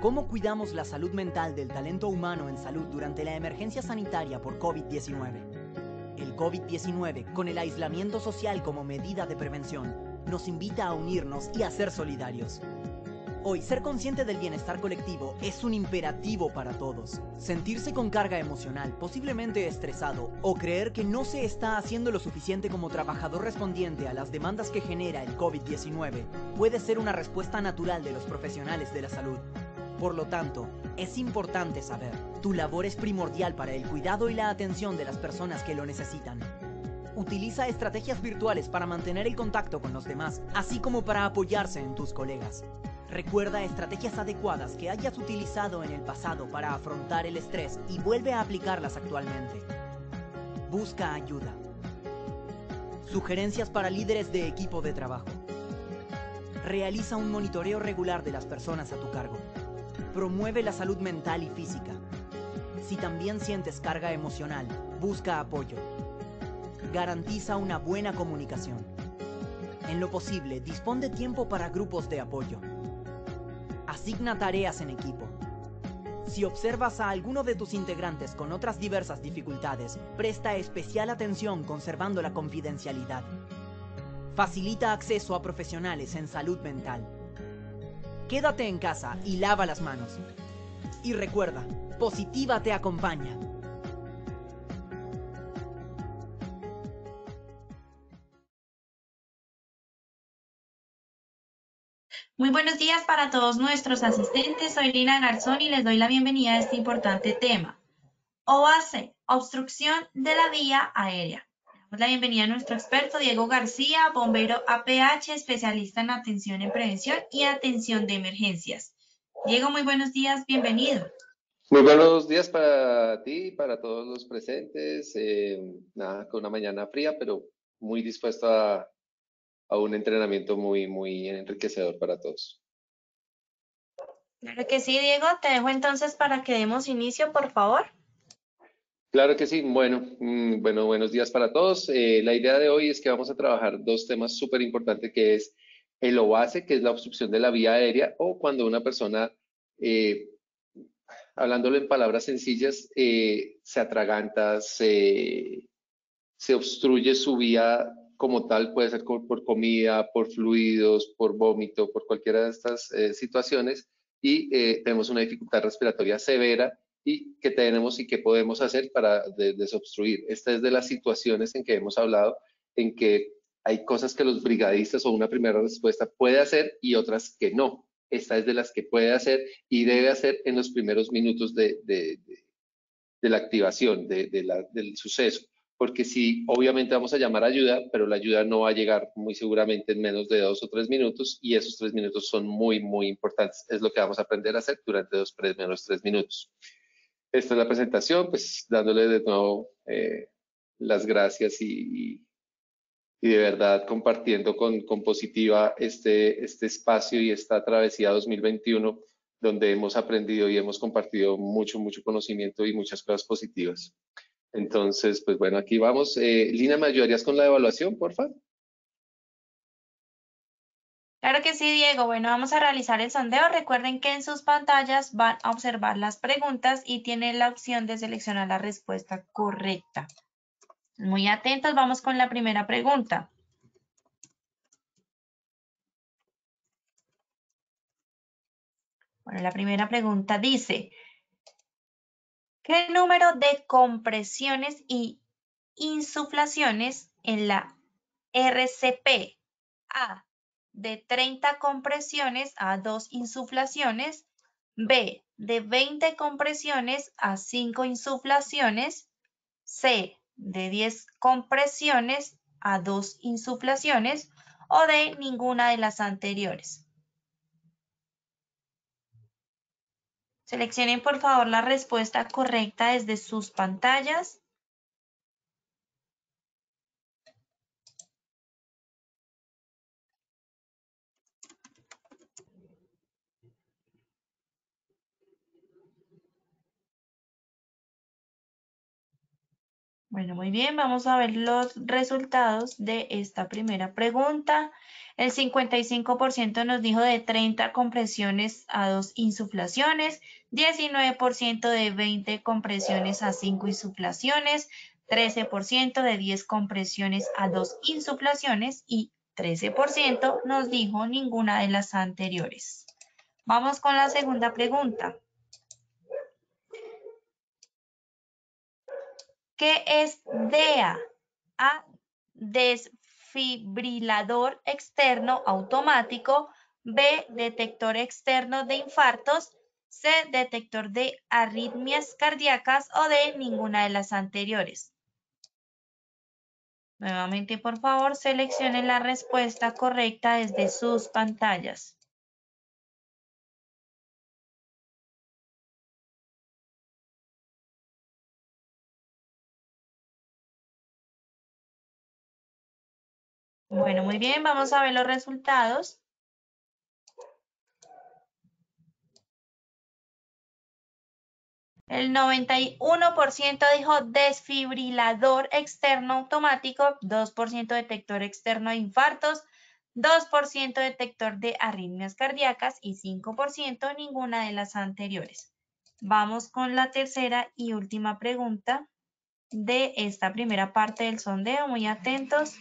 ¿Cómo cuidamos la salud mental del talento humano en salud durante la emergencia sanitaria por COVID-19? El COVID-19, con el aislamiento social como medida de prevención, nos invita a unirnos y a ser solidarios. Hoy, ser consciente del bienestar colectivo es un imperativo para todos. Sentirse con carga emocional, posiblemente estresado, o creer que no se está haciendo lo suficiente como trabajador respondiente a las demandas que genera el COVID-19 puede ser una respuesta natural de los profesionales de la salud. Por lo tanto, es importante saber, tu labor es primordial para el cuidado y la atención de las personas que lo necesitan. Utiliza estrategias virtuales para mantener el contacto con los demás, así como para apoyarse en tus colegas. Recuerda estrategias adecuadas que hayas utilizado en el pasado para afrontar el estrés y vuelve a aplicarlas actualmente. Busca ayuda. Sugerencias para líderes de equipo de trabajo. Realiza un monitoreo regular de las personas a tu cargo. Promueve la salud mental y física. Si también sientes carga emocional, busca apoyo. Garantiza una buena comunicación. En lo posible, dispón de tiempo para grupos de apoyo. Asigna tareas en equipo. Si observas a alguno de tus integrantes con otras diversas dificultades, presta especial atención conservando la confidencialidad. Facilita acceso a profesionales en salud mental. Quédate en casa y lava las manos. Y recuerda, positiva te acompaña. Muy buenos días para todos nuestros asistentes. Soy Lina Garzón y les doy la bienvenida a este importante tema. OAC, obstrucción de la vía aérea. Damos la bienvenida a nuestro experto Diego García, bombero APH, especialista en atención en prevención y atención de emergencias. Diego, muy buenos días, bienvenido. Muy buenos días para ti, para todos los presentes. Eh, nada, con una mañana fría, pero muy dispuesto a, a un entrenamiento muy, muy enriquecedor para todos. Claro que sí, Diego. Te dejo entonces para que demos inicio, por favor. Claro que sí. Bueno, mm, bueno, buenos días para todos. Eh, la idea de hoy es que vamos a trabajar dos temas súper importantes, que es el OASE, que es la obstrucción de la vía aérea, o cuando una persona, eh, hablándolo en palabras sencillas, eh, se atraganta, se, se obstruye su vía como tal, puede ser por comida, por fluidos, por vómito, por cualquiera de estas situaciones, y tenemos una dificultad respiratoria severa y qué tenemos y qué podemos hacer para desobstruir. Esta es de las situaciones en que hemos hablado, en que hay cosas que los brigadistas o una primera respuesta puede hacer y otras que no. Esta es de las que puede hacer y debe hacer en los primeros minutos de, de, de la activación, del suceso. Porque si obviamente vamos a llamar ayuda, pero la ayuda no va a llegar muy seguramente en menos de dos o tres minutos y esos tres minutos son muy, muy importantes. Es lo que vamos a aprender a hacer durante los primeros tres minutos. Esta es la presentación, pues dándole de nuevo eh, las gracias y, y, de verdad compartiendo con, con Positiva este, este espacio y esta travesía 2021 donde hemos aprendido y hemos compartido mucho, mucho conocimiento y muchas cosas positivas. Entonces, pues bueno, aquí vamos. Eh, Lina, ¿me ayudarías con la evaluación, por favor? Claro que sí, Diego. Bueno, vamos a realizar el sondeo. Recuerden que en sus pantallas van a observar las preguntas y tienen la opción de seleccionar la respuesta correcta. Muy atentos, vamos con la primera pregunta. Bueno, la primera pregunta dice, ¿qué número de compresiones y insuflaciones en la RCP A de 30 compresiones a 2 insuflaciones, B, de 20 compresiones a 5 insuflaciones, C, de 10 compresiones a 2 insuflaciones o de ninguna de las anteriores. Seleccionen por favor la respuesta correcta desde sus pantallas. Bueno, muy bien, vamos a ver los resultados de esta primera pregunta. El 55% nos dijo de 30 compresiones a 2 insuflaciones, 19% de 20 compresiones a 5 insuflaciones, 13% de 10 compresiones a 2 insuflaciones y 13% nos dijo ninguna de las anteriores. Vamos con la segunda pregunta. ¿Qué es DEA? A. Desfibrilador externo automático. B. Detector externo de infartos. C. Detector de arritmias cardíacas o D. Ninguna de las anteriores. Nuevamente, por favor, seleccionen la respuesta correcta desde sus pantallas. Bueno, muy bien, vamos a ver los resultados. El 91% dijo desfibrilador externo automático, 2% detector externo de infartos, 2% detector de arritmias cardíacas y 5% ninguna de las anteriores. Vamos con la tercera y última pregunta de esta primera parte del sondeo. Muy atentos.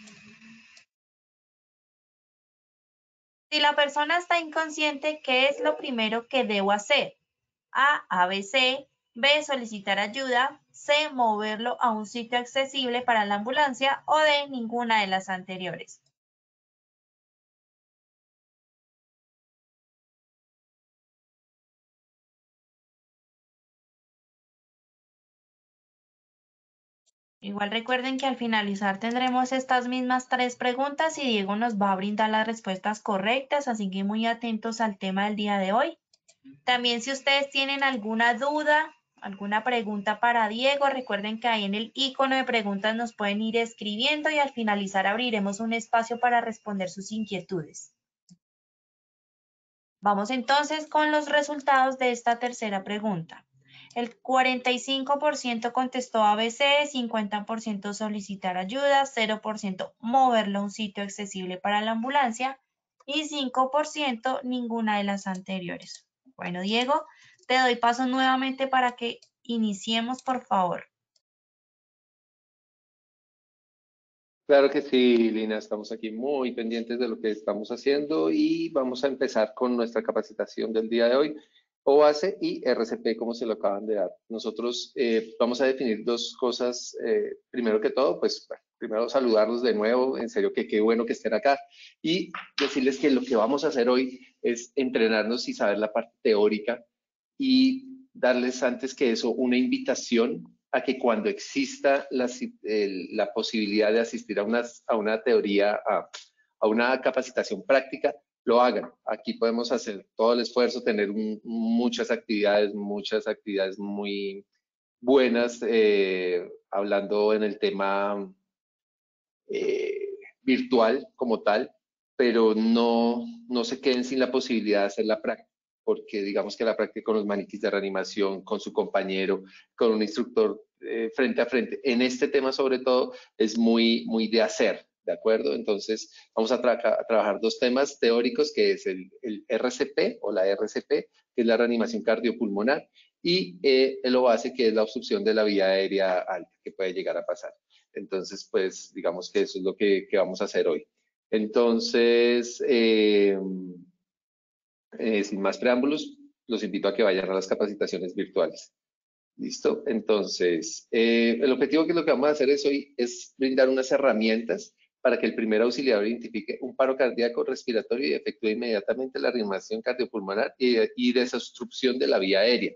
Si la persona está inconsciente, ¿qué es lo primero que debo hacer? A, ABC, B, solicitar ayuda, C, moverlo a un sitio accesible para la ambulancia o D, ninguna de las anteriores. Igual recuerden que al finalizar tendremos estas mismas tres preguntas y Diego nos va a brindar las respuestas correctas, así que muy atentos al tema del día de hoy. También si ustedes tienen alguna duda, alguna pregunta para Diego, recuerden que ahí en el icono de preguntas nos pueden ir escribiendo y al finalizar abriremos un espacio para responder sus inquietudes. Vamos entonces con los resultados de esta tercera pregunta. El 45% contestó ABC, 50% solicitar ayuda, 0% moverlo a un sitio accesible para la ambulancia y 5% ninguna de las anteriores. Bueno, Diego, te doy paso nuevamente para que iniciemos, por favor. Claro que sí, Lina, estamos aquí muy pendientes de lo que estamos haciendo y vamos a empezar con nuestra capacitación del día de hoy. OASE y RCP, como se lo acaban de dar. Nosotros eh, vamos a definir dos cosas. Eh, primero que todo, pues primero saludarlos de nuevo, en serio que qué bueno que estén acá y decirles que lo que vamos a hacer hoy es entrenarnos y saber la parte teórica y darles antes que eso una invitación a que cuando exista la, la posibilidad de asistir a una, a una teoría, a, a una capacitación práctica, lo hagan. Aquí podemos hacer todo el esfuerzo, tener muchas actividades, muchas actividades muy buenas, eh, hablando en el tema eh, virtual como tal, pero no, no se queden sin la posibilidad de hacer la práctica, porque digamos que la práctica con los maniquís de reanimación, con su compañero, con un instructor eh, frente a frente, en este tema sobre todo, es muy, muy de hacer, ¿de acuerdo? Entonces, vamos a, trabajar dos temas teóricos, que es el, RCP o la RCP, que es la reanimación cardiopulmonar, y eh, el OASE, que es la obstrucción de la vía aérea alta, que puede llegar a pasar. Entonces, pues, digamos que eso es lo que, vamos a hacer hoy. Entonces, eh, eh, sin más preámbulos, los invito a que vayan a las capacitaciones virtuales. ¿Listo? Entonces, el objetivo que lo que vamos a hacer es hoy es brindar unas herramientas para que el primer auxiliador identifique un paro cardíaco respiratorio y efectúe inmediatamente la reanimación cardiopulmonar y, y desobstrucción de la vía aérea.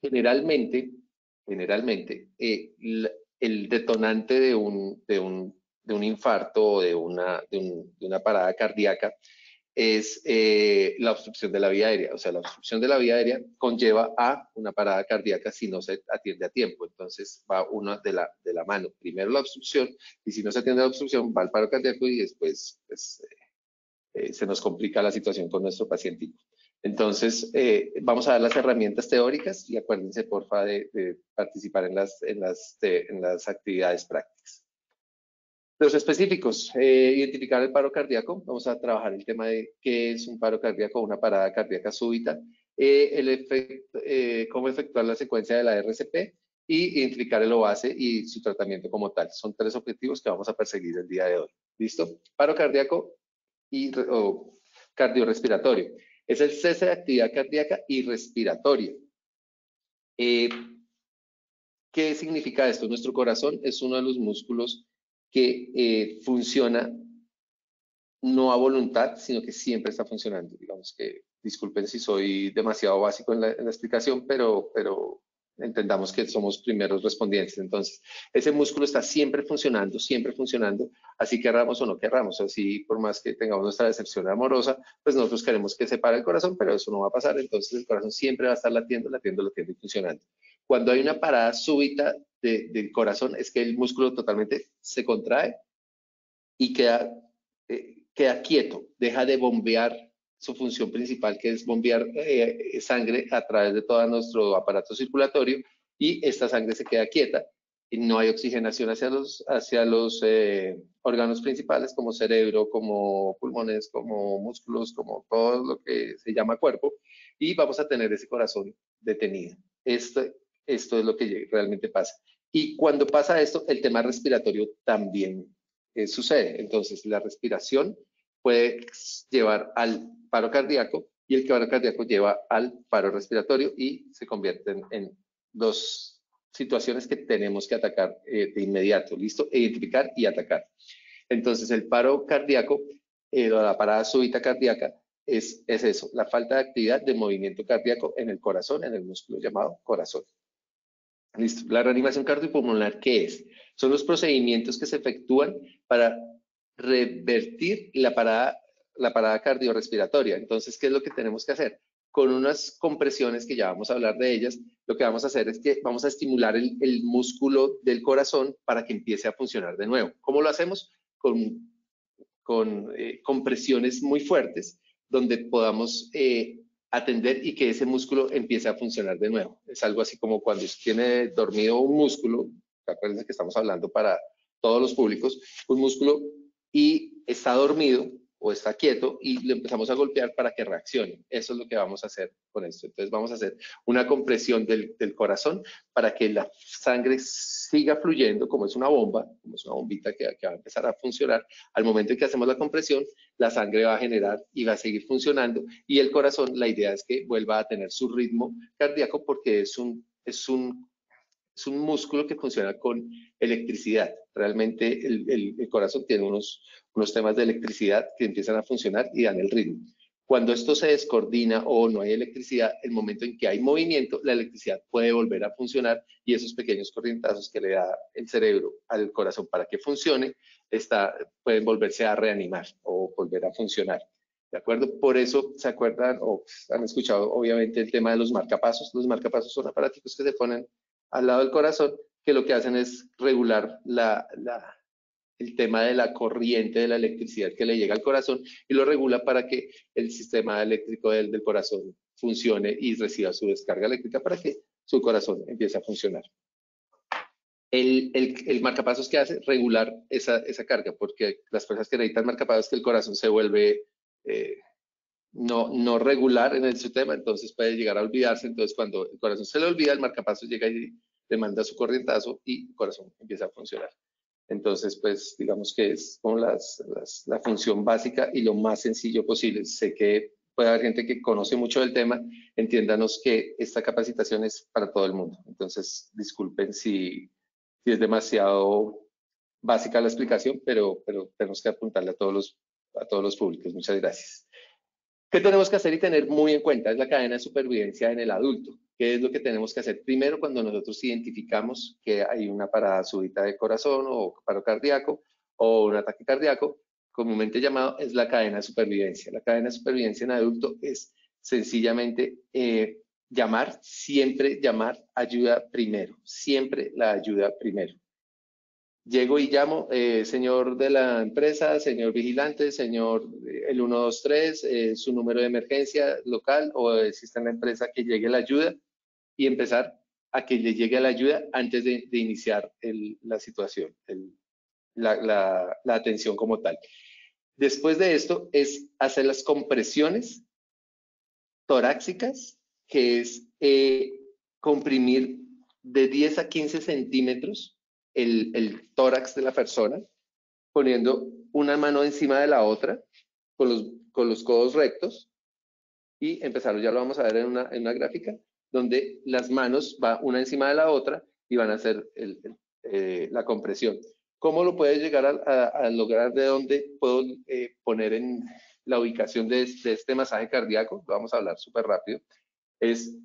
Generalmente, generalmente eh, el detonante de un, de un, de un infarto o de una, de una parada cardíaca es eh, la obstrucción de la vía aérea. O sea, la obstrucción de la vía aérea conlleva a una parada cardíaca si no se atiende a tiempo. Entonces va uno de la, de la mano. Primero la obstrucción y si no se atiende la obstrucción va al paro cardíaco y después pues, eh, eh, se nos complica la situación con nuestro paciente. Entonces, vamos a dar las herramientas teóricas y acuérdense, porfa, de, de participar en las, en, las, en las actividades prácticas. Los específicos, eh, identificar el paro cardíaco. Vamos a trabajar el tema de qué es un paro cardíaco, una parada cardíaca súbita, eh, el efecto, cómo efectuar la secuencia de la RCP y identificar el OASE y su tratamiento como tal. Son tres objetivos que vamos a perseguir el día de hoy. ¿Listo? Paro cardíaco y o cardiorrespiratorio es el cese de actividad cardíaca y respiratoria. Eh, ¿Qué significa esto? Nuestro corazón es uno de los músculos que eh, funciona no a voluntad, sino que siempre está funcionando. Digamos que, disculpen si soy demasiado básico en la, explicación, pero, pero entendamos que somos primeros respondientes. Entonces, ese músculo está siempre funcionando, siempre funcionando, así querramos o no querramos. Así, por más que tengamos nuestra decepción amorosa, pues nosotros queremos que se pare el corazón, pero eso no va a pasar. Entonces, el corazón siempre va a estar latiendo, latiendo, latiendo y funcionando. Cuando hay una parada súbita del corazón, es que el músculo totalmente se contrae y queda, eh, queda quieto, deja de bombear su función principal, que es bombear eh, sangre a través de todo nuestro aparato circulatorio y esta sangre se queda quieta y no hay oxigenación hacia los, hacia los eh, órganos principales como cerebro, como pulmones, como músculos, como todo lo que se llama cuerpo y vamos a tener ese corazón detenido. Esto, esto es lo que realmente pasa. Y cuando pasa esto, el tema respiratorio también eh, sucede. Entonces, la respiración puede llevar al paro cardíaco y el paro cardíaco lleva al paro respiratorio y se convierten en dos situaciones que tenemos que atacar eh, de inmediato, ¿listo? Identificar y atacar. Entonces, el paro cardíaco, eh, la parada súbita cardíaca, es, es eso, la falta de actividad de movimiento cardíaco en el corazón, en el músculo llamado corazón. Listo. La reanimación cardiopulmonar, ¿qué es? Son los procedimientos que se efectúan para revertir la parada, la parada cardiorrespiratoria. Entonces, ¿qué es lo que tenemos que hacer? Con unas compresiones que ya vamos a hablar de ellas, lo que vamos a hacer es que vamos a estimular el, músculo del corazón para que empiece a funcionar de nuevo. ¿Cómo lo hacemos? Con, con eh, compresiones muy fuertes, donde podamos eh, atender y que ese músculo empiece a funcionar de nuevo. Es algo así como cuando tiene dormido un músculo, acuérdense que estamos hablando para todos los públicos, un músculo y está dormido o está quieto y le empezamos a golpear para que reaccione. Eso es lo que vamos a hacer con esto. Entonces vamos a hacer una compresión del, corazón para que la sangre siga fluyendo como es una bomba, como es una bombita que, que, va a empezar a funcionar. Al momento en que hacemos la compresión, la sangre va a generar y va a seguir funcionando y el corazón, la idea es que vuelva a tener su ritmo cardíaco porque es un, es un es un músculo que funciona con electricidad. Realmente el, corazón tiene unos, unos temas de electricidad que empiezan a funcionar y dan el ritmo. Cuando esto se descoordina o no hay electricidad, el momento en que hay movimiento, la electricidad puede volver a funcionar y esos pequeños corrientazos que le da el cerebro al corazón para que funcione, está, pueden volverse a reanimar o volver a funcionar. ¿De acuerdo? Por eso se acuerdan o han escuchado obviamente el tema de los marcapasos. Los marcapasos son aparatos que se ponen al lado del corazón, que lo que hacen es regular la, el tema de la corriente de la electricidad que le llega al corazón y lo regula para que el sistema eléctrico del, del corazón funcione y reciba su descarga eléctrica para que su corazón empiece a funcionar. El, el, el, marcapasos que hace regular esa, esa, carga, porque las personas que necesitan marcapasos que el corazón se vuelve eh, no, no regular en el sistema, entonces puede llegar a olvidarse. Entonces, cuando el corazón se le olvida, el marcapasos llega y le manda su corrientazo y el corazón empieza a funcionar. Entonces, pues digamos que es como las, la función básica y lo más sencillo posible. Sé que puede haber gente que conoce mucho del tema, entiéndanos que esta capacitación es para todo el mundo. Entonces, disculpen si, es demasiado básica la explicación, pero, pero tenemos que apuntarle a todos los, a todos los públicos. Muchas gracias. ¿Qué tenemos que hacer y tener muy en cuenta? Es la cadena de supervivencia en el adulto. ¿Qué es lo que tenemos que hacer? Primero, cuando nosotros identificamos que hay una parada súbita de corazón o paro cardíaco o un ataque cardíaco, comúnmente llamado, es la cadena de supervivencia. La cadena de supervivencia en adulto es sencillamente eh, llamar, siempre llamar ayuda primero, siempre la ayuda primero. Llego y llamo, eh, señor de la empresa, señor vigilante, señor eh, el 123, eh, su número de emergencia local o existe en la empresa que llegue la ayuda y empezar a que le llegue la ayuda antes de, iniciar la situación, la, atención como tal. Después de esto es hacer las compresiones torácicas, que es comprimir de 10 a 15 centímetros el, tórax de la persona, poniendo una mano encima de la otra, con los, con los codos rectos, y empezarlo, ya lo vamos a ver en una, en una gráfica, donde las manos va una encima de la otra y van a hacer eh, la compresión. ¿Cómo lo puedes llegar a, lograr de dónde puedo eh, poner en la ubicación de, de, este masaje cardíaco? Lo vamos a hablar súper rápido. Es,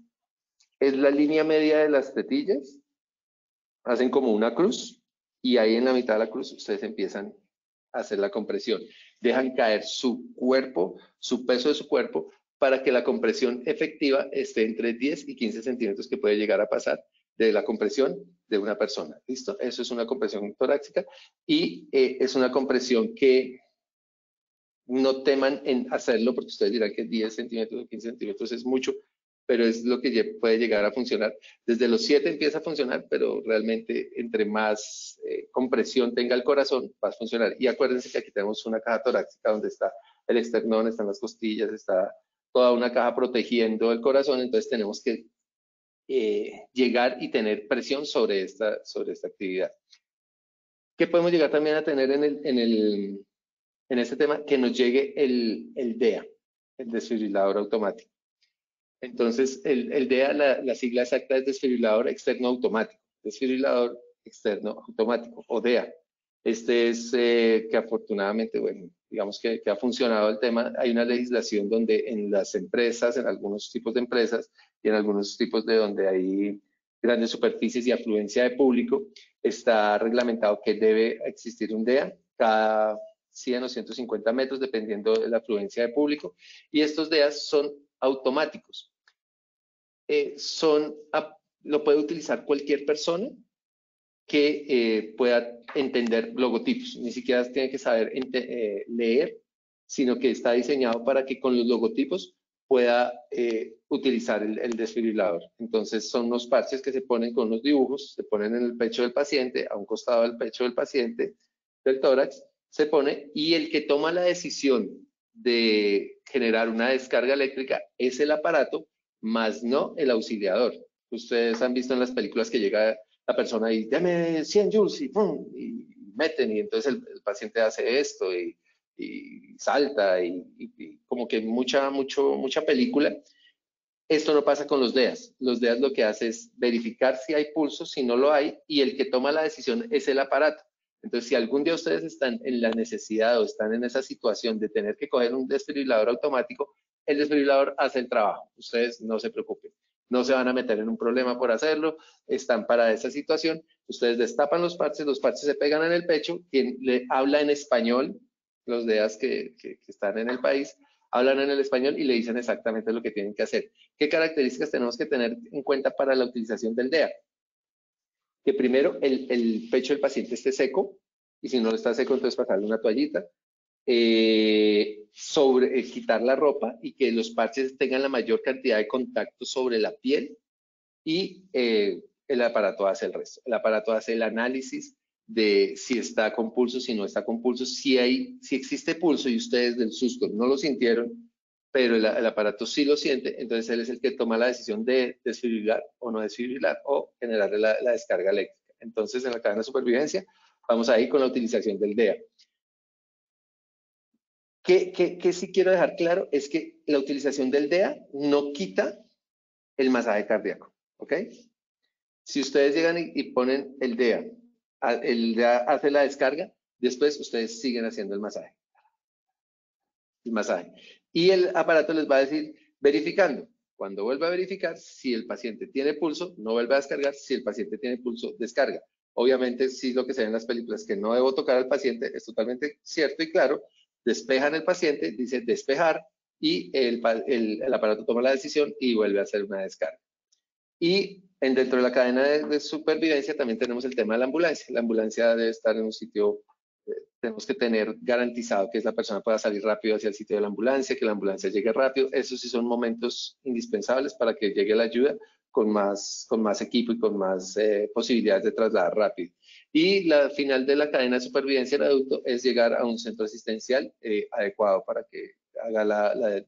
es la línea media de las tetillas, hacen como una cruz y ahí en la mitad de la cruz ustedes empiezan a hacer la compresión. Dejan caer su cuerpo, su peso de su cuerpo, para que la compresión efectiva esté entre 10 y 15 centímetros que puede llegar a pasar de la compresión de una persona. ¿Listo? Eso es una compresión torácica y eh, es una compresión que no teman en hacerlo porque ustedes dirán que 10 centímetros o 15 centímetros es mucho, pero es lo que puede llegar a funcionar. Desde los 7 empieza a funcionar, pero realmente entre más eh, compresión tenga el corazón, va a funcionar. Y acuérdense que aquí tenemos una caja torácica donde está el esternón, están las costillas, está toda una caja protegiendo el corazón, entonces tenemos que eh, llegar y tener presión sobre esta, sobre esta actividad. ¿Qué podemos llegar también a tener en, el, en, el, en este tema? Que nos llegue el, el DEA, el desfibrilador automático. Entonces, el, el DEA, la, sigla exacta es desfibrilador externo automático, desfibrilador externo automático, o DEA. Este es eh, que afortunadamente, bueno, digamos que, ha funcionado el tema. Hay una legislación donde en las empresas, en algunos tipos de empresas y en algunos tipos de donde hay grandes superficies y afluencia de público, está reglamentado que debe existir un DEA cada 100 o 150 metros, dependiendo de la afluencia de público. Y estos DEAs son automáticos. Eh, son, lo puede utilizar cualquier persona que eh, pueda entender logotipos. Ni siquiera tiene que saber eh, leer, sino que está diseñado para que con los logotipos pueda utilizar el, el, desfibrilador. Entonces son unos parches que se ponen con unos dibujos, se ponen en el pecho del paciente, a un costado del pecho del paciente, del tórax, se pone y el que toma la decisión de generar una descarga eléctrica es el aparato, más no el auxiliador. Ustedes han visto en las películas que llega la persona y dame 100 joules y, ¡pum! y meten y entonces el, paciente hace esto y, salta y, como que mucha, mucho, mucha película. Esto no pasa con los DEAS. Los DEAS lo que hace es verificar si hay pulso, si no lo hay, y el que toma la decisión es el aparato. Entonces, si algún día ustedes están en la necesidad o están en esa situación de tener que coger un desfibrilador automático, el desfibrilador hace el trabajo. Ustedes no se preocupen. No se van a meter en un problema por hacerlo. Están para esa situación. Ustedes destapan los parches, los parches se pegan en el pecho. Quien le habla en español, los DEAs que, que están en el país, hablan en el español y le dicen exactamente lo que tienen que hacer. ¿Qué características tenemos que tener en cuenta para la utilización del DEA? Que primero el, pecho del paciente esté seco, y si no está seco, entonces pasarle una toallita, eh, sobre, eh, quitar la ropa y que los parches tengan la mayor cantidad de contacto sobre la piel y eh, el aparato hace el resto. El aparato hace el análisis de si está con pulso, si no está con pulso, si, hay, si existe pulso y ustedes del susto no lo sintieron, pero el, aparato sí lo siente, entonces él es el que toma la decisión de desfibrilar o no desfibrilar o generar la, descarga eléctrica. Entonces, en la cadena de supervivencia, vamos a ir con la utilización del DEA. ¿Qué, qué, sí quiero dejar claro? Es que la utilización del DEA no quita el masaje cardíaco, ¿ok? Si ustedes llegan y, y ponen el DEA, el DEA hace la descarga, después ustedes siguen haciendo el masaje. El masaje y el aparato les va a decir verificando. Cuando vuelva a verificar, si el paciente tiene pulso, no vuelve a descargar. Si el paciente tiene pulso, descarga. Obviamente, si lo que se ve en las películas que no debo tocar al paciente es totalmente cierto y claro. Despejan el paciente, dice despejar y el, aparato toma la decisión y vuelve a hacer una descarga. Y en, dentro de la cadena de, supervivencia también tenemos el tema de la ambulancia. La ambulancia debe estar en un sitio, tenemos que tener garantizado que la persona pueda salir rápido hacia el sitio de la ambulancia, que la ambulancia llegue rápido. Esos sí son momentos indispensables para que llegue la ayuda con más, con más equipo y con más eh, posibilidades de trasladar rápido. Y la final de la cadena de supervivencia del adulto es llegar a un centro asistencial eh, adecuado para que haga la,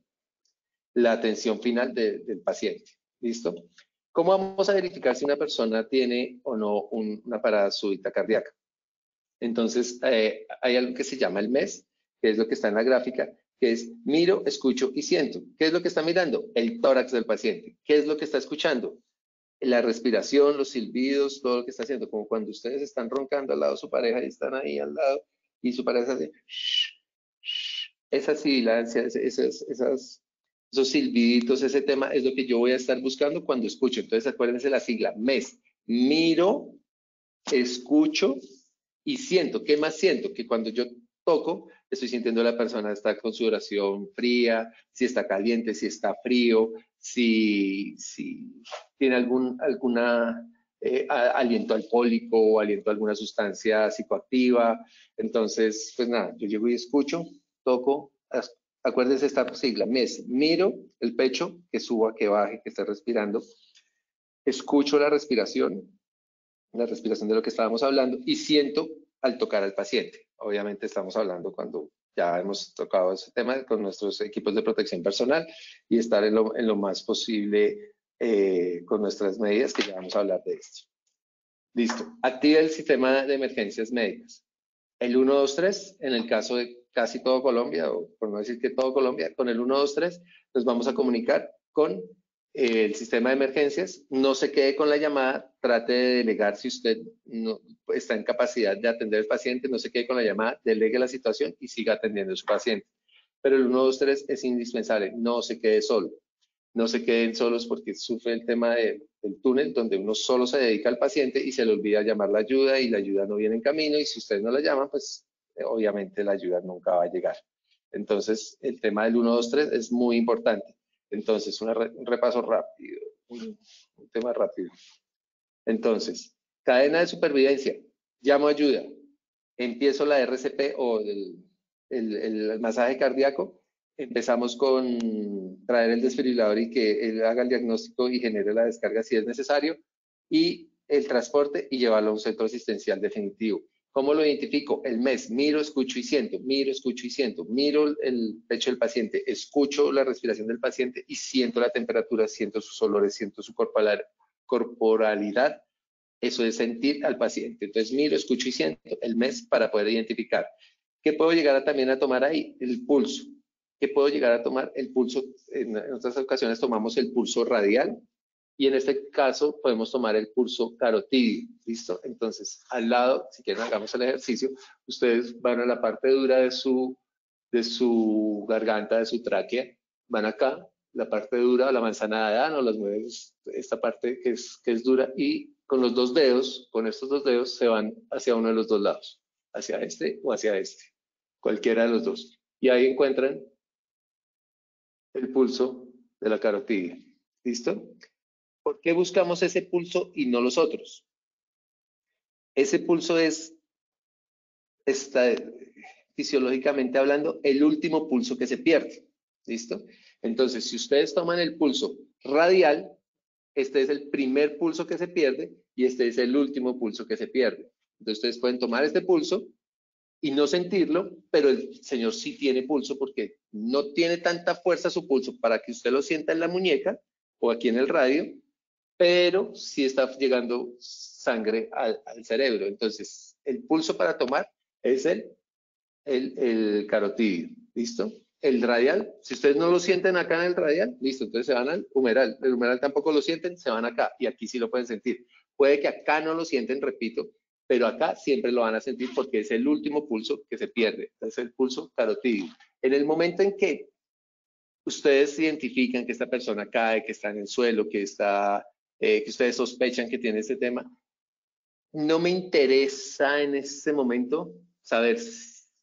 la, atención final del paciente. ¿Listo? ¿Cómo vamos a verificar si una persona tiene o no una parada súbita cardíaca? Entonces, eh, hay algo que se llama el MES, que es lo que está en la gráfica, que es miro, escucho y siento. ¿Qué es lo que está mirando? El tórax del paciente. ¿Qué es lo que está escuchando? La respiración, los silbidos, todo lo que está haciendo, como cuando ustedes están roncando al lado de su pareja y están ahí al lado y su pareja hace esa sibilancia, esas, esas, esos silbiditos, ese tema es lo que yo voy a estar buscando cuando escucho. Entonces, acuérdense la sigla, MES. Miro, escucho y siento. ¿Qué más siento? Que cuando yo toco, estoy sintiendo la persona está con su oración fría, si está caliente, si está frío, si, si tiene algún alguna, eh, aliento alcohólico o aliento a alguna sustancia psicoactiva. Entonces, pues nada, yo llego y escucho, toco, acuérdense esta sigla, mes, miro el pecho, que suba, que baje, que esté respirando, escucho la respiración, la respiración de lo que estábamos hablando, y siento al tocar al paciente. Obviamente estamos hablando cuando ya hemos tocado ese tema con nuestros equipos de protección personal y estar en lo, más posible eh, con nuestras medidas, que ya vamos a hablar de esto. Listo. Activa el sistema de emergencias médicas. El 123, en el caso de casi todo Colombia, o por no decir que todo Colombia, con el 123 nos vamos a comunicar con el sistema de emergencias. No se quede con la llamada, trate de delegar si usted no está en capacidad de atender al paciente, no se quede con la llamada, delegue la situación y siga atendiendo a su paciente. Pero el 123 es indispensable, no se quede solo. No se queden solos porque sufre el tema del túnel donde uno solo se dedica al paciente y se le olvida llamar la ayuda y la ayuda no viene en camino y si ustedes no la llaman, pues eh, obviamente la ayuda nunca va a llegar. Entonces, el tema del 1, 2, 3 es muy importante. Entonces, un repaso rápido, un, tema rápido. Entonces, cadena de supervivencia, llamo ayuda, empiezo la RCP o el, el, masaje cardíaco, empezamos con traer el desfibrilador y que él haga el diagnóstico y genere la descarga si es necesario, y el transporte y llevarlo a un centro asistencial definitivo. ¿Cómo lo identifico? El mes, miro, escucho y siento, miro, escucho y siento, miro el pecho del paciente, escucho la respiración del paciente y siento la temperatura, siento sus olores, siento su corporalidad. Eso es sentir al paciente. Entonces miro, escucho y siento el mes para poder identificar. ¿Qué puedo llegar también a tomar ahí? El pulso. ¿Qué puedo llegar a tomar? El pulso, en otras ocasiones tomamos el pulso radial, y en este caso podemos tomar el pulso carotidio, ¿listo? Entonces, al lado, si quieren hagamos el ejercicio, ustedes van a la parte dura de su, de su garganta, de su tráquea, van acá, la parte dura, la manzana de Adán o las mueves, esta parte que es, que es dura, y con los dos dedos, con estos dos dedos, se van hacia uno de los dos lados, hacia este o hacia este, cualquiera de los dos. Y ahí encuentran el pulso de la carotidia. ¿Listo? ¿Por qué buscamos ese pulso y no los otros? Ese pulso es, está, fisiológicamente hablando, el último pulso que se pierde. ¿Listo? Entonces, si ustedes toman el pulso radial, este es el primer pulso que se pierde y este es el último pulso que se pierde. Entonces, ustedes pueden tomar este pulso y no sentirlo, pero el señor sí tiene pulso porque no tiene tanta fuerza su pulso para que usted lo sienta en la muñeca o aquí en el radio, pero sí está llegando sangre al, cerebro. Entonces, el pulso para tomar es el, el, el, carotidio, ¿listo? El radial, si ustedes no lo sienten acá en el radial, listo, entonces se van al humeral. El humeral tampoco lo sienten, se van acá y aquí sí lo pueden sentir. Puede que acá no lo sienten, repito, pero acá siempre lo van a sentir porque es el último pulso que se pierde. Es el pulso carotidio. En el momento en que ustedes identifican que esta persona cae, que está en el suelo, que está eh, que ustedes sospechan que tiene este tema. No me interesa en este momento saber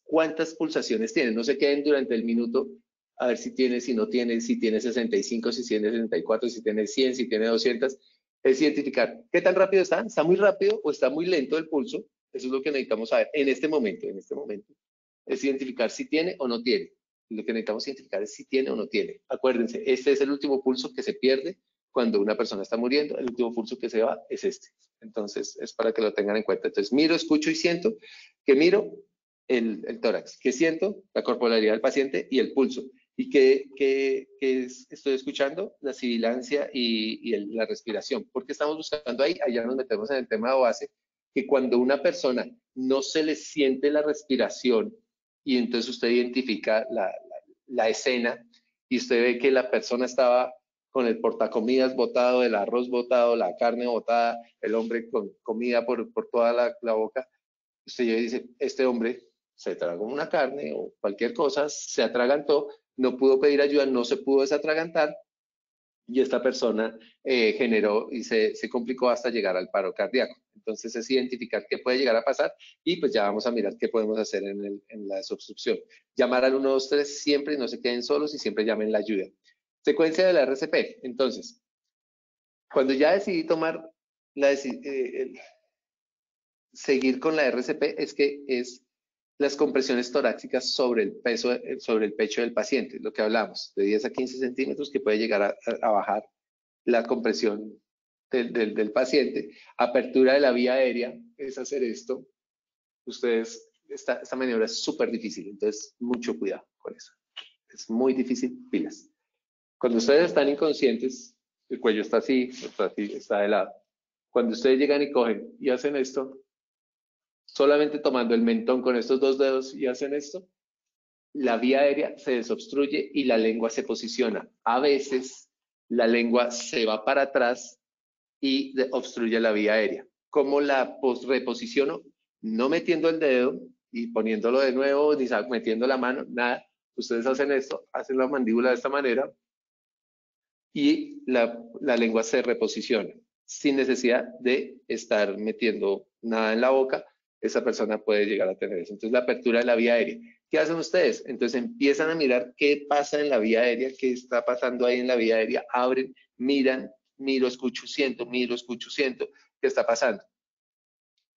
cuántas pulsaciones tiene. No se queden durante el minuto a ver si tiene, si no tiene, si tiene 65, si tiene 64, si tiene 100, si tiene 200. es identificar qué tan rápido está, está muy rápido o está muy lento el pulso, eso es lo que necesitamos saber en este momento, en este momento, es identificar si tiene o no tiene. Lo que necesitamos identificar es si tiene o no tiene. Acuérdense, este es el último pulso que se pierde cuando una persona está muriendo, el último pulso que se va es este. Entonces, es para que lo tengan en cuenta. Entonces, miro, escucho y siento que miro el, el tórax, que siento la corporalidad del paciente y el pulso y que, estoy escuchando la sibilancia y, la respiración. porque estamos buscando ahí? Allá nos metemos en el tema de base, que cuando una persona no se le siente la respiración y entonces usted identifica la, escena y usted ve que la persona estaba con el portacomidas botado, el arroz botado, la carne botada, el hombre con comida por, toda la, la boca, usted dice, este hombre se tragó una carne o cualquier cosa, se atragantó, no pudo pedir ayuda, no se pudo desatragantar y esta persona eh, generó y se, complicó hasta llegar al paro cardíaco. Entonces es identificar qué puede llegar a pasar y pues ya vamos a mirar qué podemos hacer en, la desobstrucción. Llamar al 123 siempre no se queden solos y siempre llamen la ayuda. Secuencia de la RCP. Entonces, cuando ya decidí tomar la eh, seguir con la RCP es que es las compresiones torácicas sobre el, peso, eh, sobre el pecho del paciente, lo que hablamos, de 10 a 15 centímetros que puede llegar a, bajar la compresión del, paciente. Apertura de la vía aérea es hacer esto. Ustedes, esta, esta maniobra es súper difícil, entonces mucho cuidado con eso. Es muy difícil, pilas. Cuando ustedes están inconscientes, el cuello está así, está así, está de lado. Cuando ustedes llegan y cogen y hacen esto, solamente tomando el mentón con estos dos dedos y hacen esto, la vía aérea se desobstruye y la lengua se posiciona. A veces la lengua se va para atrás y obstruye la vía aérea. ¿Cómo la reposiciono? No metiendo el dedo y poniéndolo de nuevo, ni metiendo la mano, nada. Ustedes hacen esto, hacen la mandíbula de esta manera y la, lengua se reposiciona sin necesidad de estar metiendo nada en la boca esa persona puede llegar a tener eso. Entonces, la apertura de la vía aérea. ¿Qué hacen ustedes? Entonces empiezan a mirar qué pasa en la vía aérea, qué está pasando ahí en la vía aérea, abren, miran, miro, escucho, siento, miro, escucho, siento, qué está pasando.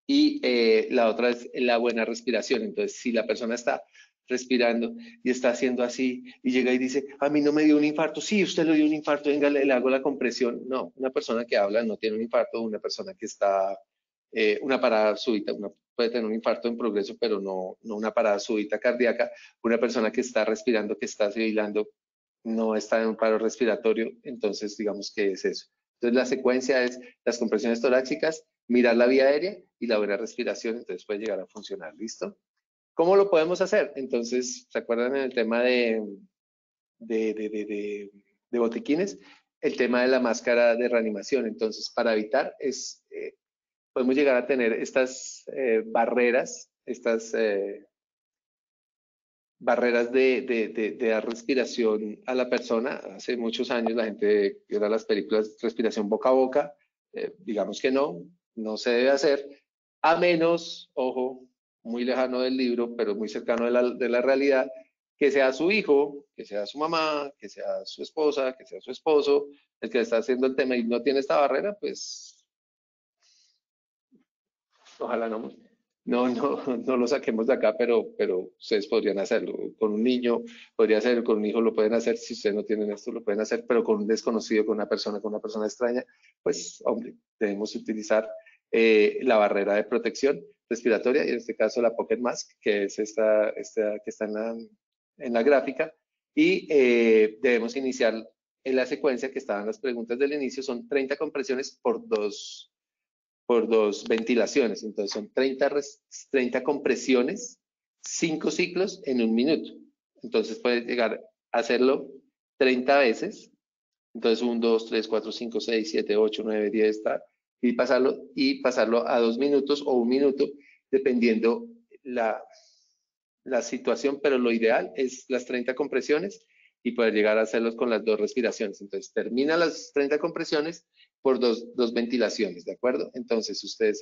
Y eh, la otra es la buena respiración. Entonces, si la persona está respirando y está haciendo así y llega y dice, a mí no me dio un infarto, sí, usted le dio un infarto, venga, le, le hago la compresión. No, una persona que habla no tiene un infarto, una persona que está eh, una parada súbita, una, puede tener un infarto en progreso, pero no, no una parada súbita cardíaca, una persona que está respirando, que está sibilando, no está en un paro respiratorio, entonces digamos que es eso. Entonces la secuencia es las compresiones torácicas, mirar la vía aérea y la buena respiración, entonces puede llegar a funcionar, ¿listo? ¿Cómo lo podemos hacer? Entonces, ¿se acuerdan en el tema de, de, de, de, de botiquines? El tema de la máscara de reanimación. Entonces, para evitar es eh, podemos llegar a tener estas eh, barreras, estas eh, barreras de, de, de, dar respiración a la persona. Hace muchos años la gente era las películas respiración boca a boca. Eh, digamos que no, no se debe hacer, a menos, ojo, muy lejano del libro, pero muy cercano de la, de la realidad, que sea su hijo, que sea su mamá, que sea su esposa, que sea su esposo, el que está haciendo el tema y no tiene esta barrera, pues ojalá no, no, no, no lo saquemos de acá, pero, pero ustedes podrían hacerlo. Con un niño podría hacer, con un hijo lo pueden hacer, si ustedes no tienen esto lo pueden hacer, pero con un desconocido, con una persona, con una persona extraña, pues hombre, debemos utilizar eh, la barrera de protección respiratoria, y en este caso la Pocket Mask, que es esta, esta que está en la, en la gráfica, y eh, debemos iniciar en la secuencia que estaban las preguntas del inicio, son 30 compresiones por dos, por dos ventilaciones. Entonces son 30, 30 compresiones, 5 ciclos en un minuto. Entonces puede llegar a hacerlo 30 veces. Entonces 1, 2, 3, 4, 5, 6, 7, 8, 9, 10, y pasarlo, y pasarlo a dos minutos o un minuto, dependiendo la, la situación, pero lo ideal es las 30 compresiones y poder llegar a hacerlos con las dos respiraciones. Entonces termina las 30 compresiones por dos, ventilaciones, ¿de acuerdo? Entonces, ustedes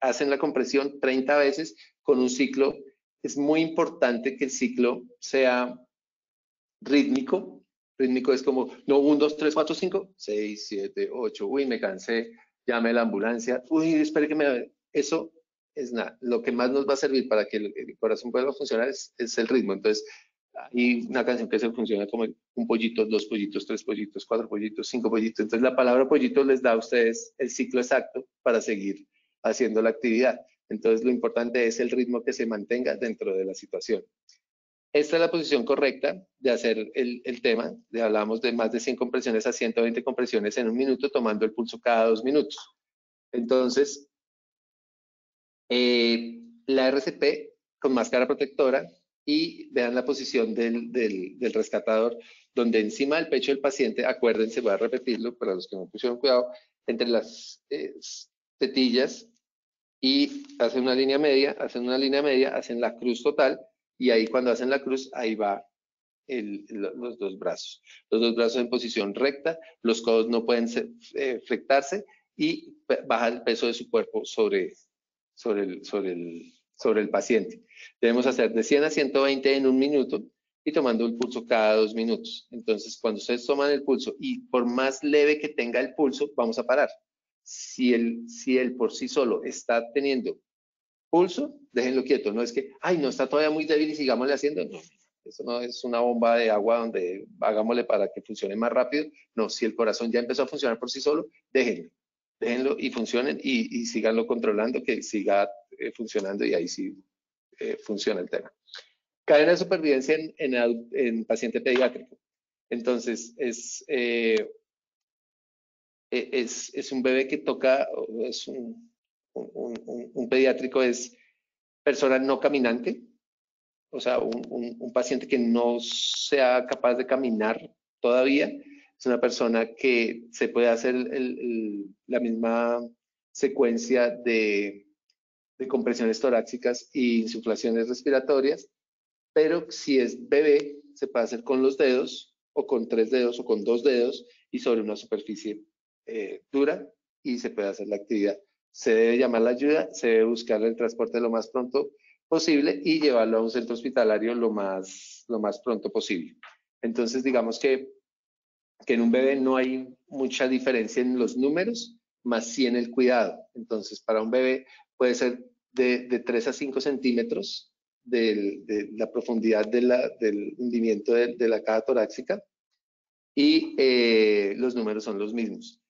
hacen la compresión 30 veces con un ciclo. Es muy importante que el ciclo sea rítmico, Rítmico es como, no, 1, 2, 3, 4, 5, 6, 7, 8, uy, me cansé, llame a la ambulancia, uy, espere que me... Eso es nada. Lo que más nos va a servir para que el, corazón pueda funcionar es, es, el ritmo. Entonces, hay una canción que se funciona como un pollito, dos pollitos, tres pollitos, cuatro pollitos, cinco pollitos. Entonces, la palabra pollito les da a ustedes el ciclo exacto para seguir haciendo la actividad. Entonces, lo importante es el ritmo que se mantenga dentro de la situación. Esta es la posición correcta de hacer el, el tema. Le hablamos de más de 100 compresiones a 120 compresiones en un minuto, tomando el pulso cada dos minutos. Entonces, eh, la RCP con máscara protectora y vean la posición del, del, del, rescatador, donde encima del pecho del paciente, acuérdense, voy a repetirlo para los que no pusieron cuidado, entre las eh, tetillas y hacen una línea media, hacen una línea media, hacen la cruz total y ahí cuando hacen la cruz, ahí va el, los dos brazos. Los dos brazos en posición recta, los codos no pueden eh, flectarse y baja el peso de su cuerpo sobre, sobre, el, sobre, el, sobre el paciente. Debemos hacer de 100 a 120 en un minuto y tomando el pulso cada dos minutos. Entonces, cuando ustedes toman el pulso y por más leve que tenga el pulso, vamos a parar. Si él, si él por sí solo está teniendo pulso, déjenlo quieto. No es que, ay, no está todavía muy débil y sigámosle haciendo. No, eso no es una bomba de agua donde hagámosle para que funcione más rápido. No, si el corazón ya empezó a funcionar por sí solo, déjenlo. Déjenlo y funcionen y, y síganlo controlando, que siga eh, funcionando y ahí sí eh, funciona el tema. Cadena de supervivencia en, en, en paciente pediátrico. Entonces, es, eh, e, es, es, un bebé que toca, es un, un, pediátrico es persona no caminante, o sea, un, paciente que no sea capaz de caminar todavía, es una persona que se puede hacer la misma secuencia de, de compresiones torácicas e insuflaciones respiratorias, pero si es bebé, se puede hacer con los dedos o con tres dedos o con dos dedos y sobre una superficie eh, dura y se puede hacer la actividad se debe llamar la ayuda, se debe buscar el transporte lo más pronto posible y llevarlo a un centro hospitalario lo más, lo más pronto posible. Entonces, digamos que, que en un bebé no hay mucha diferencia en los números, más sí en el cuidado. Entonces, para un bebé puede ser de, de 3 a 5 centímetros de, la profundidad de del hundimiento de, de, la caja torácica y eh, los números son los mismos.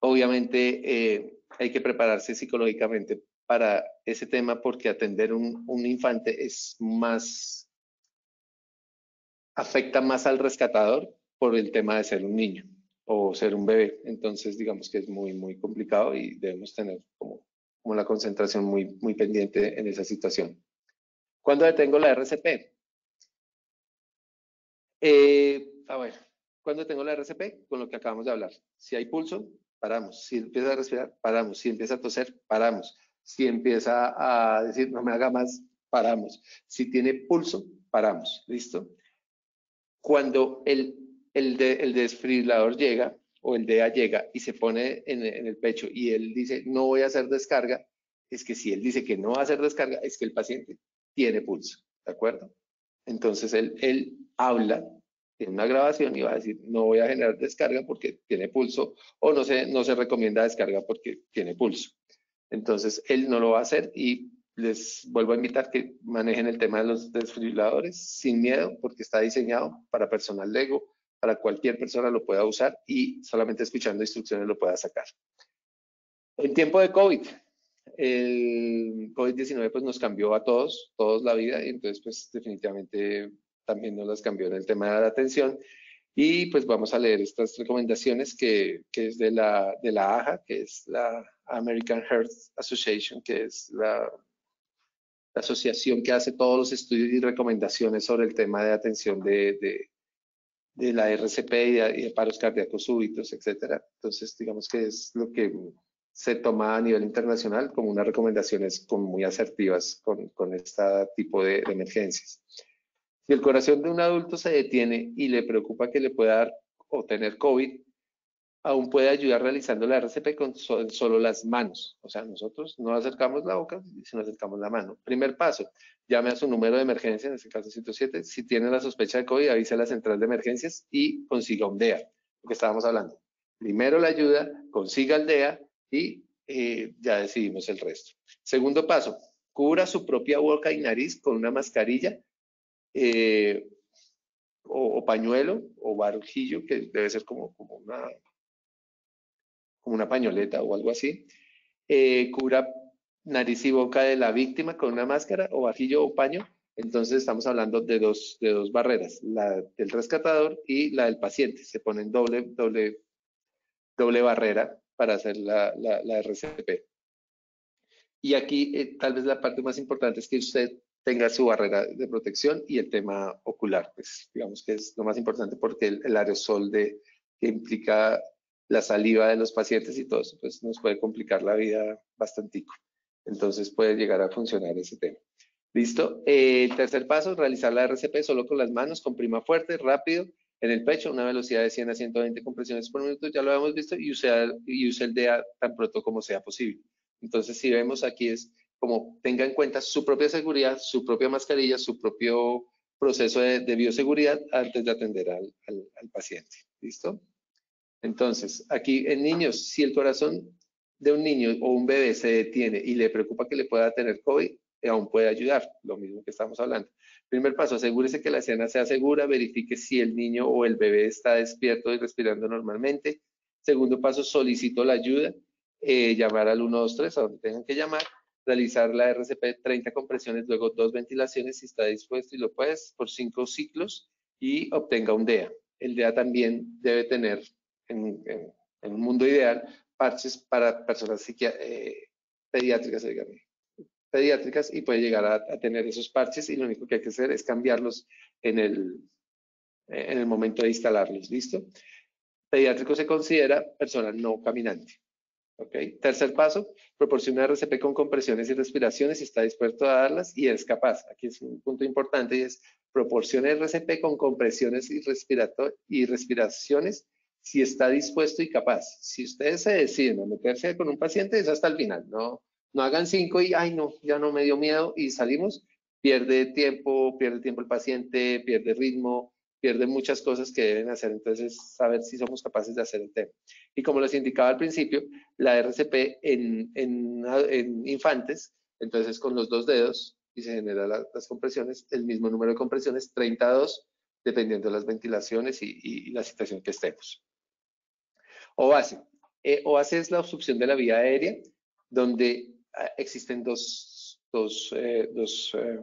Obviamente, eh, hay que prepararse psicológicamente para ese tema porque atender un, un infante es más, afecta más al rescatador por el tema de ser un niño o ser un bebé. Entonces, digamos que es muy, muy complicado y debemos tener como, como la concentración muy, muy pendiente en esa situación. ¿Cuándo detengo la RCP? Eh, a ver, ¿cuándo detengo la RCP? Con lo que acabamos de hablar. Si hay pulso, paramos. Si empieza a respirar, paramos. Si empieza a toser, paramos. Si empieza a decir, no me haga más, paramos. Si tiene pulso, paramos. ¿Listo? Cuando el, el, de, el desfibrilador llega o el DEA llega y se pone en, en, el pecho y él dice, no voy a hacer descarga, es que si él dice que no va a hacer descarga, es que el paciente tiene pulso. ¿De acuerdo? Entonces él, él habla en una grabación y va a decir, no voy a generar descarga porque tiene pulso o no se, no se recomienda descarga porque tiene pulso. Entonces, él no lo va a hacer y les vuelvo a invitar que manejen el tema de los desfibriladores sin miedo porque está diseñado para personal Lego, para cualquier persona lo pueda usar y solamente escuchando instrucciones lo pueda sacar. En tiempo de COVID, el COVID-19 pues nos cambió a todos, todos la vida y entonces pues definitivamente también nos las cambió en el tema de la atención. Y pues vamos a leer estas recomendaciones que, que es de la, de la AHA, que es la American Heart Association, que es la, asociación que hace todos los estudios y recomendaciones sobre el tema de atención de, de, de la RCP y de, paros cardíacos súbitos, etcétera. Entonces, digamos que es lo que se toma a nivel internacional como unas recomendaciones como muy asertivas con, con este tipo de emergencias. Si el corazón de un adulto se detiene y le preocupa que le pueda dar o tener COVID, aún puede ayudar realizando la RCP con solo las manos. O sea, nosotros no acercamos la boca, sino acercamos la mano. Primer paso, llame a su número de emergencia, en este caso 107. Si tiene la sospecha de COVID, avise a la central de emergencias y consiga un DEA, lo que estábamos hablando. Primero la ayuda, consiga el DEA y eh, ya decidimos el resto. Segundo paso, cubra su propia boca y nariz con una mascarilla eh, o, pañuelo o barujillo, que debe ser como, como, una, como una pañoleta o algo así. Eh, cubra nariz y boca de la víctima con una máscara o bajillo o paño. Entonces estamos hablando de dos, de dos barreras, la del rescatador y la del paciente. Se ponen doble, doble, doble barrera para hacer la, la, la RCP. Y aquí eh, tal vez la parte más importante es que usted tenga su barrera de protección y el tema ocular, pues digamos que es lo más importante porque el, aerosol de, que implica la saliva de los pacientes y todo eso, pues nos puede complicar la vida bastantico. Entonces puede llegar a funcionar ese tema. ¿Listo? Eh, tercer paso, realizar la RCP solo con las manos, comprima fuerte, rápido, en el pecho, una velocidad de 100 a 120 compresiones por minuto, ya lo hemos visto, y use, y use el DEA tan pronto como sea posible. Entonces, si vemos aquí es como tenga en cuenta su propia seguridad, su propia mascarilla, su propio proceso de, bioseguridad antes de atender al, paciente. ¿Listo? Entonces, aquí en niños, si el corazón de un niño o un bebé se detiene y le preocupa que le pueda tener COVID, eh, aún puede ayudar, lo mismo que estamos hablando. Primer paso, asegúrese que la escena sea segura, verifique si el niño o el bebé está despierto y respirando normalmente. Segundo paso, solicito la ayuda, eh, llamar al 123 a donde tengan que llamar realizar la RCP 30 compresiones, luego dos ventilaciones si está dispuesto y lo puedes por cinco ciclos y obtenga un DEA. El DEA también debe tener, en, un mundo ideal, parches para personas eh, pediátricas, pediátricas y puede llegar a, tener esos parches y lo único que hay que hacer es cambiarlos en el, en el momento de instalarlos. ¿Listo? Pediátrico se considera persona no caminante. Okay. Tercer paso, proporciona RCP con compresiones y respiraciones si está dispuesto a darlas y es capaz. Aquí es un punto importante y es proporciona RCP con compresiones y, y respiraciones si está dispuesto y capaz. Si ustedes se deciden a meterse con un paciente es hasta el final. No, no hagan cinco y, ay no, ya no me dio miedo y salimos. Pierde tiempo, pierde tiempo el paciente, pierde ritmo, pierden muchas cosas que deben hacer, entonces saber si somos capaces de hacer el tema. Y como les indicaba al principio, la RCP en, en, infantes, entonces con los dos dedos y se generan las compresiones, el mismo número de compresiones, 32, dependiendo de las ventilaciones y, la situación que estemos. OASE. Eh, OASE es la obstrucción de la vía aérea, donde ah, existen dos, dos, eh, dos, eh,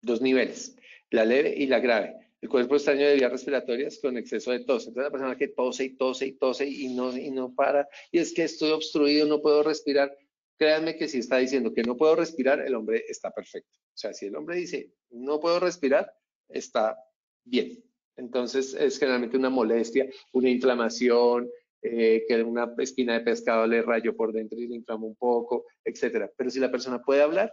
dos niveles la leve y la grave. El cuerpo extraño de vías respiratorias con exceso de tos. Entonces la persona que tose y tose y tose y no, y no para, y es que estoy obstruido, no puedo respirar. Créanme que si está diciendo que no puedo respirar, el hombre está perfecto. O sea, si el hombre dice no puedo respirar, está bien. Entonces es generalmente una molestia, una inflamación, eh, que una espina de pescado le rayó por dentro y le inflama un poco, etcétera. Pero si la persona puede hablar,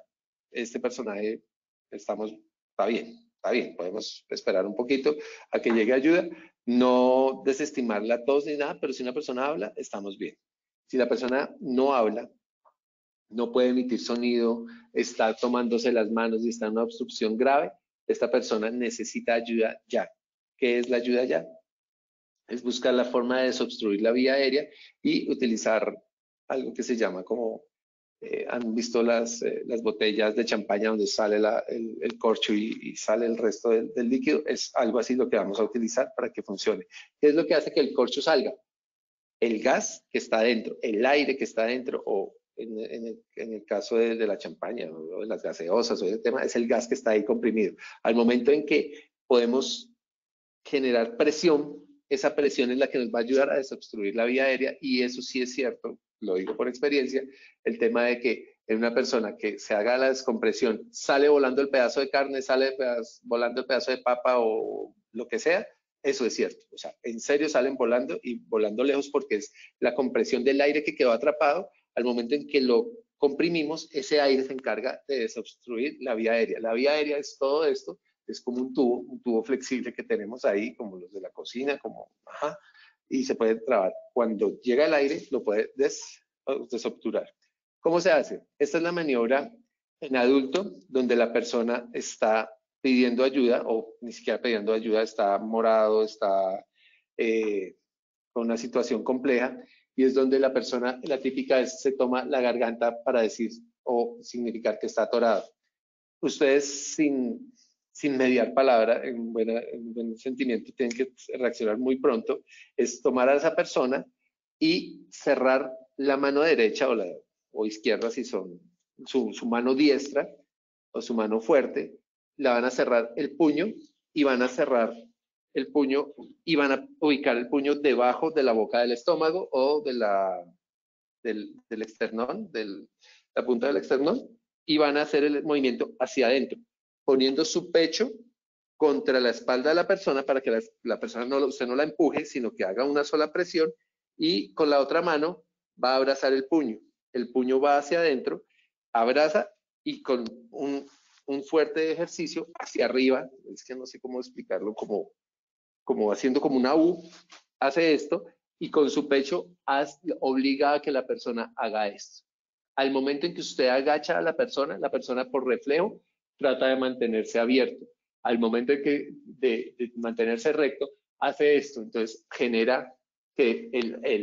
este personaje estamos, está bien está bien, podemos esperar un poquito a que llegue ayuda, no desestimar la tos ni nada, pero si una persona habla, estamos bien. Si la persona no habla, no puede emitir sonido, está tomándose las manos y está en una obstrucción grave, esta persona necesita ayuda ya. ¿Qué es la ayuda ya? Es buscar la forma de desobstruir la vía aérea y utilizar algo que se llama como eh, han visto las, eh, las, botellas de champaña donde sale el, corcho y, sale el resto del, líquido, es algo así lo que vamos a utilizar para que funcione. ¿Qué es lo que hace que el corcho salga? El gas que está dentro, el aire que está dentro, o en, el, caso de, la champaña o de las gaseosas o ese tema, es el gas que está ahí comprimido. Al momento en que podemos generar presión, esa presión es la que nos va a ayudar a desobstruir la vía aérea y eso sí es cierto lo digo por experiencia, el tema de que en una persona que se haga la descompresión, sale volando el pedazo de carne, sale volando el pedazo de papa o lo que sea, eso es cierto. O sea, en serio salen volando y volando lejos porque es la compresión del aire que quedó atrapado. Al momento en que lo comprimimos, ese aire se encarga de desobstruir la vía aérea. La vía aérea es todo esto, es como un tubo, un tubo flexible que tenemos ahí, como los de la cocina, como, ajá, y se puede trabar. Cuando llega el aire, lo puede desobturar. ¿Cómo se hace? Esta es la maniobra en adulto, donde la persona está pidiendo ayuda o ni siquiera pidiendo ayuda, está morado, está eh, con una situación compleja y es donde la persona, la típica es, se toma la garganta para decir o significar que está atorado. Ustedes sin, sin mediar palabra, en, buena, en buen sentimiento, tienen que reaccionar muy pronto, es tomar a esa persona y cerrar la mano derecha o, la, o izquierda si son su, mano diestra o su mano fuerte, la van a cerrar el puño y van a cerrar el puño y van a ubicar el puño debajo de la boca del estómago o de la, del, del externón, de la punta del externón, y van a hacer el movimiento hacia adentro, poniendo su pecho contra la espalda de la persona para que la, persona no, usted no la empuje, sino que haga una sola presión y con la otra mano va a abrazar el puño. El puño va hacia adentro, abraza y con un, un fuerte ejercicio hacia arriba, es que no sé cómo explicarlo, como como haciendo como una U, hace esto y con su pecho obliga a que la persona haga esto. Al momento en que usted agacha a la persona, la persona por reflejo trata de mantenerse abierto. Al momento en que de, mantenerse recto, hace esto. Entonces genera que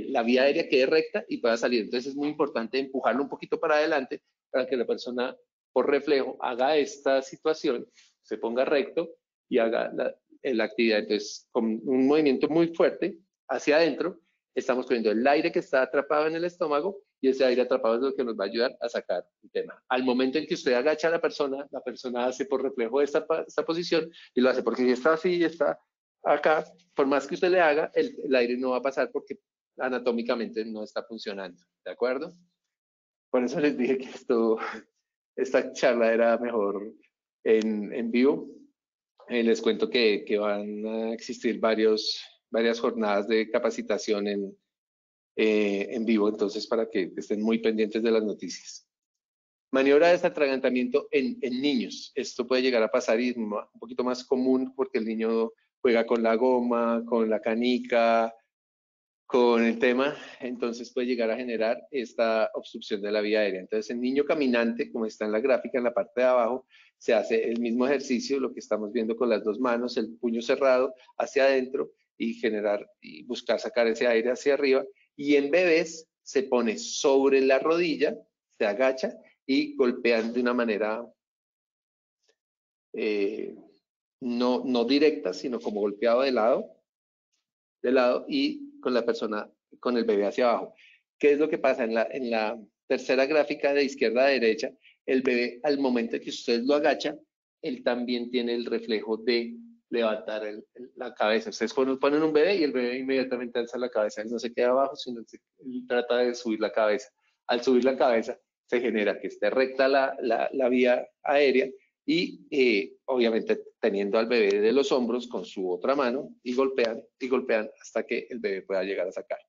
la vía aérea quede recta y pueda salir. Entonces es muy importante empujarlo un poquito para adelante para que la persona por reflejo haga esta situación, se ponga recto y haga la, la actividad. Entonces, con un movimiento muy fuerte hacia adentro, estamos poniendo el aire que está atrapado en el estómago y ese aire atrapado es lo que nos va a ayudar a sacar el tema. Al momento en que usted agacha a la persona, la persona hace por reflejo esta, esta posición y lo hace porque si está así y está acá, por más que usted le haga, el, el, aire no va a pasar porque anatómicamente no está funcionando. ¿De acuerdo? Por eso les dije que esto, esta charla era mejor en, en vivo. Eh, les cuento que, van a existir varios, varias jornadas de capacitación en, eh, en vivo, entonces para que estén muy pendientes de las noticias. Maniobra de desatragantamiento en, en niños. Esto puede llegar a pasar y es un poquito más común porque el niño juega con la goma, con la canica, con el tema, entonces puede llegar a generar esta obstrucción de la vía aérea. Entonces, el niño caminante, como está en la gráfica en la parte de abajo, se hace el mismo ejercicio, lo que estamos viendo con las dos manos, el puño cerrado hacia adentro y generar y buscar sacar ese aire hacia arriba. Y en bebés se pone sobre la rodilla, se agacha y golpean de una manera eh, no, no directa, sino como golpeado de lado, de lado y con la persona, con el bebé hacia abajo. ¿Qué es lo que pasa en la, en la tercera gráfica de izquierda a derecha? el bebé al momento que ustedes lo agachan, él también tiene el reflejo de levantar la cabeza. Ustedes ponen un bebé y el bebé inmediatamente alza la cabeza. Él no se queda abajo, sino que trata de subir la cabeza. Al subir la cabeza se genera que esté recta la, la, vía aérea y eh, obviamente teniendo al bebé de los hombros con su otra mano y golpean y golpean hasta que el bebé pueda llegar a sacar.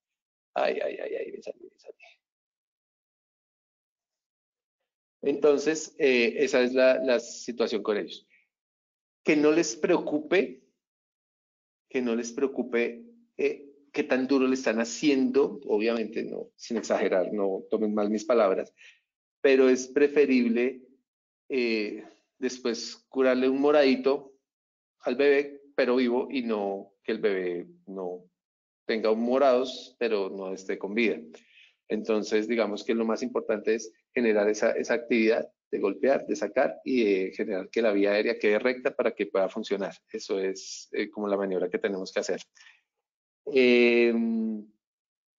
Ay, ay, ay, ay, Entonces, eh, esa es la, situación con ellos. Que no les preocupe, que no les preocupe eh, qué tan duro le están haciendo, obviamente no, sin exagerar, no tomen mal mis palabras, pero es preferible eh, después curarle un moradito al bebé, pero vivo, y no que el bebé no tenga un morados, pero no esté con vida. Entonces, digamos que lo más importante es generar esa, esa actividad de golpear, de sacar y de generar que la vía aérea quede recta para que pueda funcionar. Eso es eh, como la maniobra que tenemos que hacer. Em,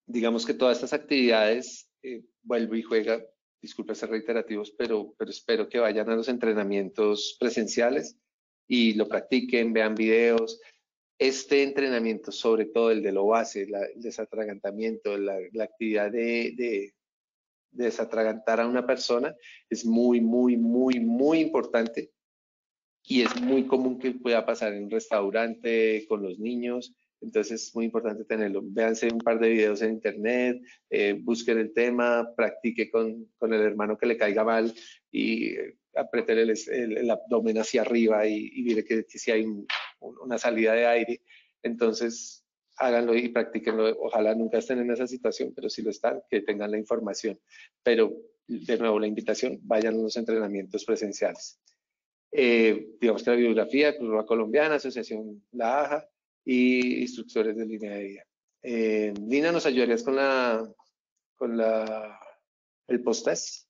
digamos que todas estas actividades, eh, vuelvo y juega, disculpe ser reiterativos, pero, pero espero que vayan a los entrenamientos presenciales y lo practiquen, vean videos, este entrenamiento, sobre todo el de lo base, el desatragantamiento, la, actividad de, desatragantar a una persona, es muy, muy, muy, muy importante y es muy común que pueda pasar en un restaurante con los niños. Entonces es muy importante tenerlo. Véanse un par de videos en internet, eh, busquen el tema, practique con, el hermano que le caiga mal y eh, el, abdomen hacia arriba y, y mire que, si hay una salida de aire. Entonces, háganlo y practíquenlo. Ojalá nunca estén en esa situación, pero si lo están, que tengan la información. Pero, de nuevo, la invitación, vayan a los entrenamientos presenciales. Eh, digamos que la bibliografía, Cruz Colombiana, Asociación La Aja y instructores de línea de vida. Eh, Lina, ¿nos ayudarías con la, con la, el post-test?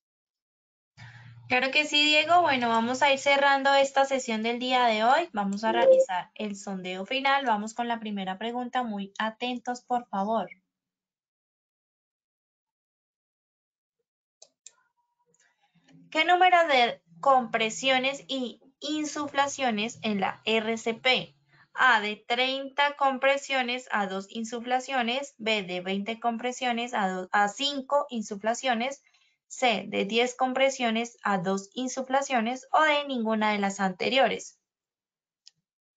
Claro que sí, Diego. Bueno, vamos a ir cerrando esta sesión del día de hoy. Vamos a realizar el sondeo final. Vamos con la primera pregunta. Muy atentos, por favor. ¿Qué número de compresiones y insuflaciones en la RCP? A de 30 compresiones a 2 insuflaciones, B de 20 compresiones a, a 5 insuflaciones, C de 10 compresiones a 2 insuflaciones o de ninguna de las anteriores.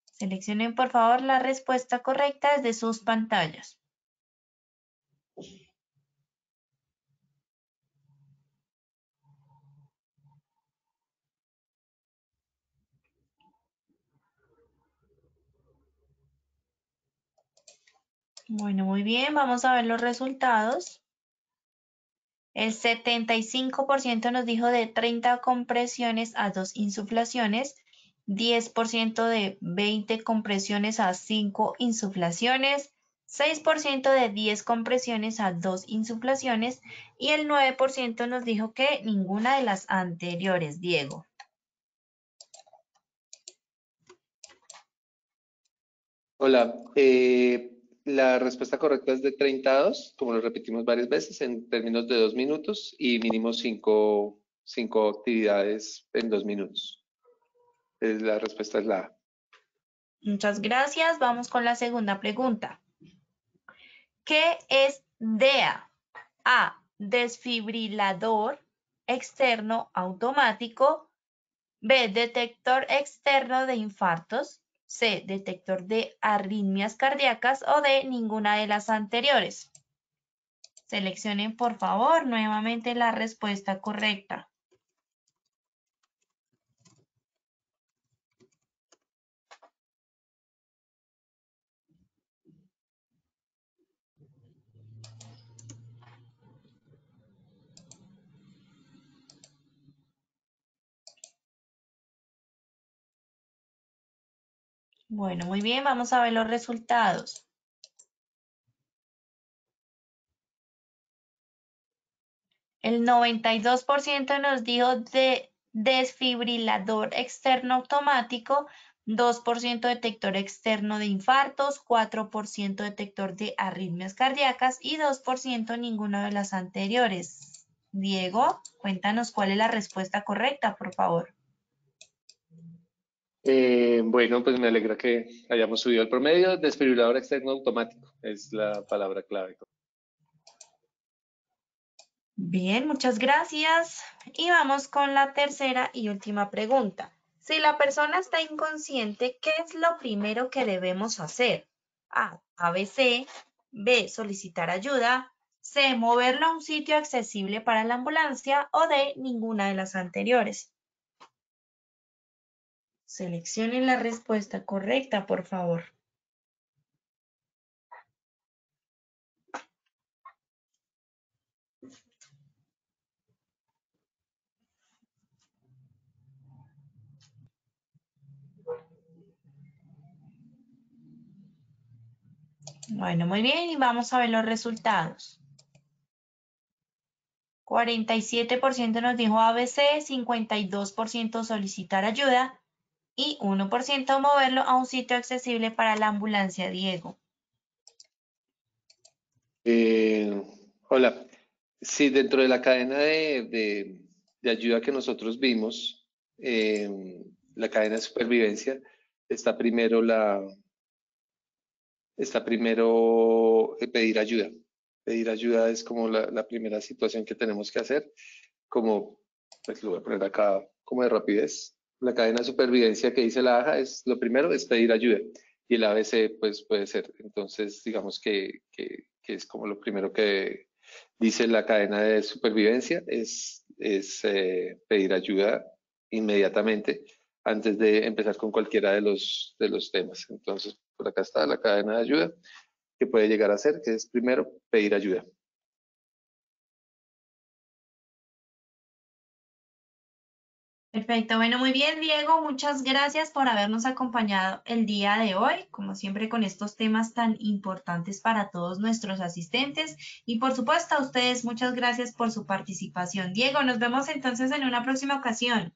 Seleccionen por favor la respuesta correcta desde sus pantallas. Bueno, muy bien, vamos a ver los resultados. El 75% nos dijo de 30 compresiones a 2 insuflaciones, 10% de 20 compresiones a 5 insuflaciones, 6% de 10 compresiones a 2 insuflaciones y el 9% nos dijo que ninguna de las anteriores, Diego. Hola, eh, la respuesta correcta es de 30 a 2, como lo repetimos varias veces, en términos de dos minutos y mínimo cinco, actividades en dos minutos. La respuesta es la A. Muchas gracias. Vamos con la segunda pregunta. ¿Qué es DEA? A. Desfibrilador externo automático. B. Detector externo de infartos. C. Detector de arritmias cardíacas o de ninguna de las anteriores. Seleccionen por favor nuevamente la respuesta correcta. Bueno, muy bien, vamos a ver los resultados. El 92% nos dijo de desfibrilador externo automático, 2% detector externo de infartos, 4% detector de arritmias cardíacas y 2% ninguna de las anteriores. Diego, cuéntanos cuál es la respuesta correcta, por favor. Eh, bueno, pues me alegra que hayamos subido el promedio. Desfibrilador externo automático es la palabra clave. Bien, muchas gracias. Y vamos con la tercera y última pregunta. Si la persona está inconsciente, ¿qué es lo primero que debemos hacer? A. ABC. B. Solicitar ayuda. C. Moverlo a un sitio accesible para la ambulancia. O D. Ninguna de las anteriores. Seleccionen la respuesta correcta, por favor. Bueno, muy bien, y vamos a ver los resultados. 47% nos dijo ABC, 52% solicitar ayuda, y 1% moverlo a un sitio accesible para la ambulancia, Diego. Eh, hola. Sí, dentro de la cadena de, ayuda que nosotros vimos, eh, la cadena de supervivencia, está primero la está primero eh, pedir ayuda. Pedir ayuda es como la, la, primera situación que tenemos que hacer, como, pues lo voy a poner acá como de rapidez la cadena de supervivencia que dice la AJA es lo primero es pedir ayuda y el ABC pues puede ser. Entonces digamos que, es como lo primero que dice la cadena de supervivencia es, es eh, pedir ayuda inmediatamente antes de empezar con cualquiera de los, de los temas. Entonces por acá está la cadena de ayuda. que puede llegar a hacer, que es primero pedir ayuda. Perfecto, bueno, muy bien, Diego, muchas gracias por habernos acompañado el día de hoy, como siempre con estos temas tan importantes para todos nuestros asistentes y por supuesto a ustedes, muchas gracias por su participación. Diego, nos vemos entonces en una próxima ocasión.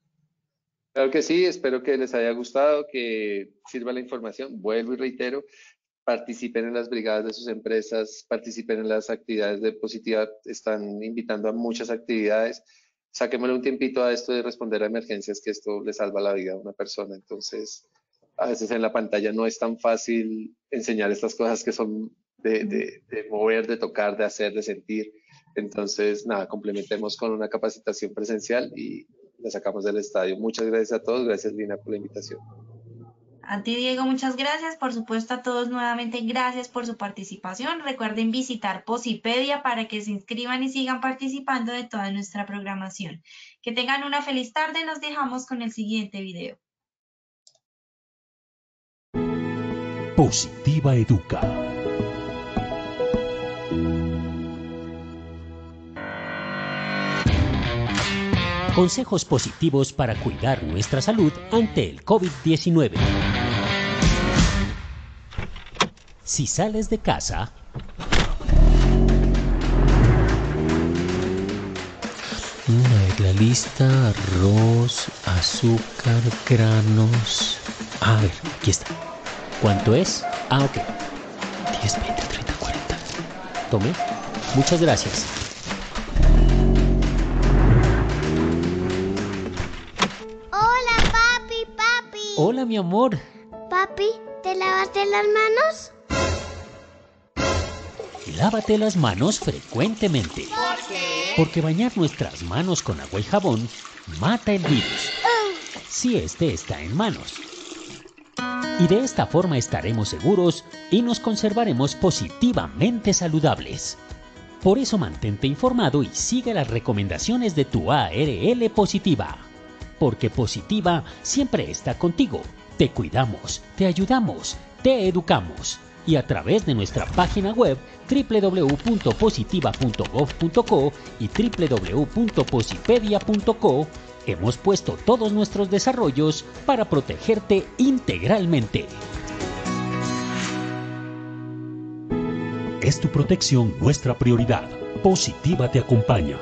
Claro que sí, espero que les haya gustado, que sirva la información. Vuelvo y reitero, participen en las brigadas de sus empresas, participen en las actividades de positiva, están invitando a muchas actividades saquémosle un tiempito a esto de responder a emergencias, que esto le salva la vida a una persona. Entonces, a veces en la pantalla no es tan fácil enseñar estas cosas que son de, de, mover, de tocar, de hacer, de sentir. Entonces, nada, complementemos con una capacitación presencial y la sacamos del estadio. Muchas gracias a todos. Gracias, Lina, por la invitación. A ti, Diego, muchas gracias. Por supuesto, a todos nuevamente, gracias por su participación. Recuerden visitar Posipedia para que se inscriban y sigan participando de toda nuestra programación. Que tengan una feliz tarde. Nos dejamos con el siguiente video. Positiva Educa. Consejos positivos para cuidar nuestra salud ante el COVID-19. Si sales de casa, a la lista, arroz, azúcar, granos. A ver, aquí está. ¿Cuánto es? Ah, ok. 10, 20, 30, 40. Tome. Muchas gracias. Hola, papi, papi. Hola, mi amor. Papi, ¿te lavaste las manos? Lávate las manos frecuentemente. ¿Por qué? Porque bañar nuestras manos con agua y jabón mata el virus. Si este está en manos. Y de esta forma estaremos seguros y nos conservaremos positivamente saludables. Por eso mantente informado y sigue las recomendaciones de tu ARL positiva. Porque positiva siempre está contigo. Te cuidamos, te ayudamos, te educamos y a través de nuestra página web www.positiva.gov.co y www.posipedia.co hemos puesto todos nuestros desarrollos para protegerte integralmente. Es tu protección nuestra prioridad. Positiva te acompaña.